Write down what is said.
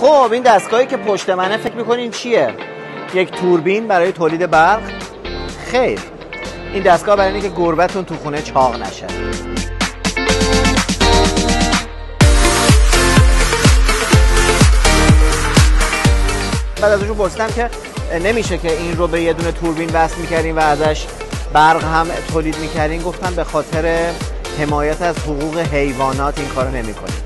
خب این دستگاهی که پشت منه فکر می‌کنین چیه؟ یک توربین برای تولید برق؟ خیر. این دستگاه برای اینکه گربتون تو خونه چاق نشه. بعد از ازشون پرسیدم که نمیشه که این رو به یه دونه توربین وصل می‌کردیم و ازش برق هم تولید می‌کردیم گفتم به خاطر حمایت از حقوق حیوانات این کارو نمی‌کنیم